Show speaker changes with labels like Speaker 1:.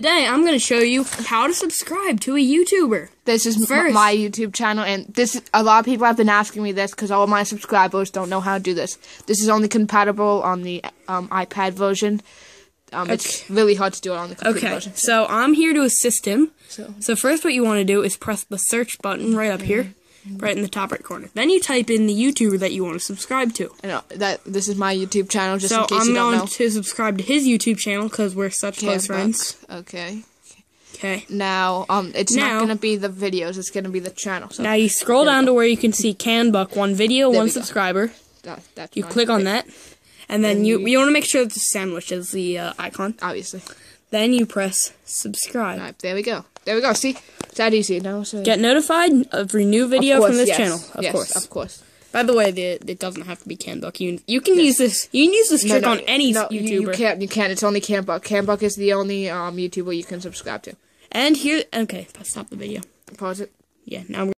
Speaker 1: Today, I'm going to show you how to subscribe to a YouTuber.
Speaker 2: This is m-
Speaker 1: First-
Speaker 2: my YouTube channel, and this a lot of people have been asking me this because all my subscribers don't know how to do this. This is only compatible on the um, iPad version. Um, It's really hard to do it on the computer
Speaker 1: Okay,
Speaker 2: version.
Speaker 1: so I'm here to assist him.
Speaker 2: So-
Speaker 1: So first, what you want to do is press the search button right up here, right in the top right corner. Then you type in the YouTuber that you want to subscribe to.
Speaker 2: I know that this is my YouTube channel, just
Speaker 1: So
Speaker 2: in case
Speaker 1: I'm
Speaker 2: you don't
Speaker 1: going
Speaker 2: know.
Speaker 1: to subscribe to his YouTube channel because we're such close friends.
Speaker 2: Okay.
Speaker 1: Okay.
Speaker 2: Now, um, it's
Speaker 1: Now-
Speaker 2: not gonna be the videos; it's gonna be the channel. So
Speaker 1: Now you scroll down to where you can see Canbuck, one video,
Speaker 2: There
Speaker 1: one subscriber.
Speaker 2: that, that's
Speaker 1: You click on that, and then
Speaker 2: And
Speaker 1: you
Speaker 2: you-
Speaker 1: you want to make sure that the sandwich is the uh, icon.
Speaker 2: Obviously.
Speaker 1: Then you press subscribe.
Speaker 2: Right, there we go. There we go. See, that easy now. So
Speaker 1: Get notified of every new
Speaker 2: Of
Speaker 1: video
Speaker 2: course,
Speaker 1: from this
Speaker 2: yes.
Speaker 1: channel. Of
Speaker 2: yes,
Speaker 1: course.
Speaker 2: of course.
Speaker 1: By the way, the, it doesn't have to be Canbuck. You you can use this. You can use this trick on any
Speaker 2: no, you-
Speaker 1: YouTuber.
Speaker 2: You can't. You can't. It's only Canbuck. Canbuck is the only um YouTuber you can subscribe to.
Speaker 1: And here, okay, stop the video.
Speaker 2: Pause it.
Speaker 1: Yeah, now.